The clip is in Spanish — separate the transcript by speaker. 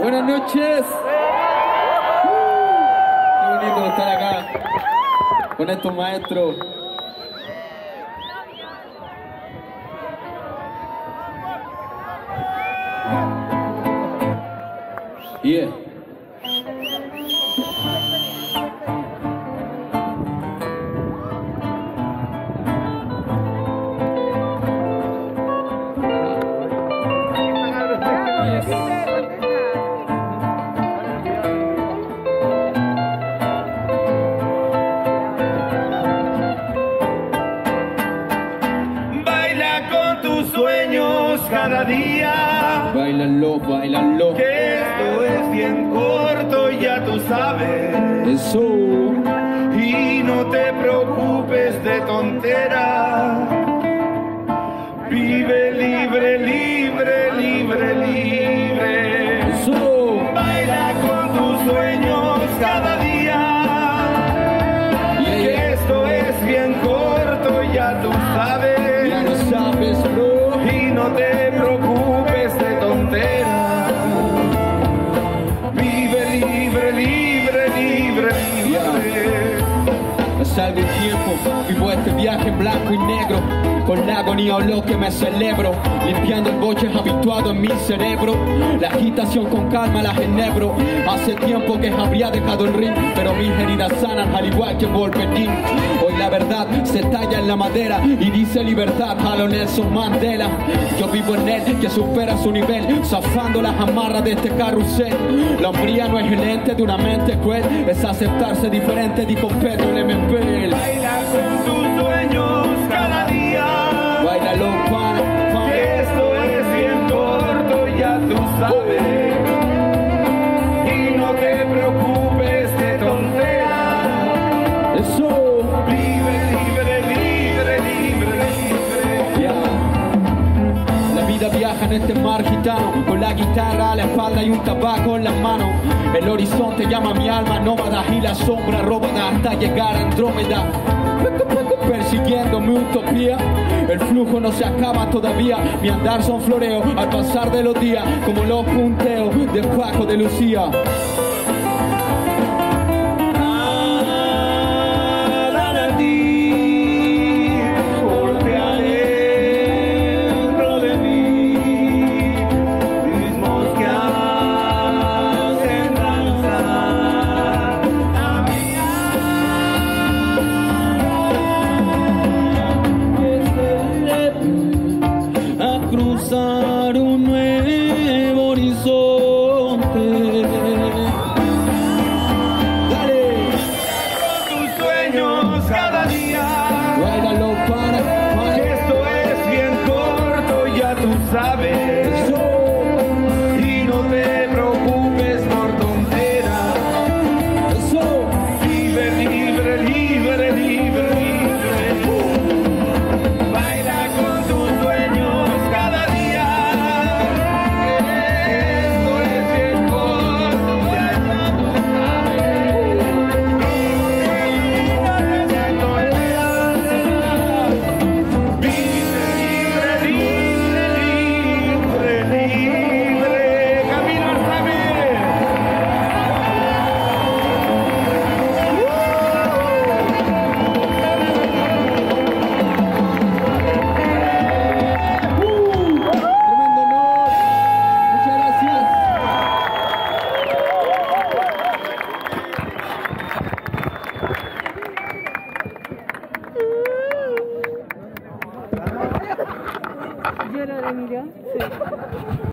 Speaker 1: Buenas noches. Qué bonito estar acá con estos maestros. Yeah.
Speaker 2: Cada día.
Speaker 1: Bailalo, bailalo.
Speaker 2: Que esto es bien corto, ya tú sabes.
Speaker 1: Eso.
Speaker 2: Y no te preocupes de tontera. Ya tú sabes.
Speaker 1: Ya lo sabes, bro.
Speaker 2: Y no te preocupes de tontera. Vive libre, libre, libre, libre.
Speaker 1: Hace Con la agonía o lo que me celebro Limpiando el boche habituado en mi cerebro. La agitación con calma la genebro. Hace tiempo que habría dejado el ring Pero mis heridas sanan al igual que Wolverine. Hoy la verdad se talla en la madera Y dice libertad a lo Nelson Mandela. Yo vivo en él que supera su nivel Zafando las amarras de este carrusel. La hombría no es el ente de una mente cruel Es aceptarse diferente, dijo Pedro el este mar gitano Con la guitarra a la espalda y un tabaco en las manos. El horizonte llama a mi alma nómada Y la sombra róbada hasta llegar a Andrómeda. Persiguiendo mi utopía El flujo no se acaba todavía. Mi andar son floreos al pasar de los días Como los punteos de Paco de Lucía
Speaker 3: ¿Yo era de Emilio? Sí.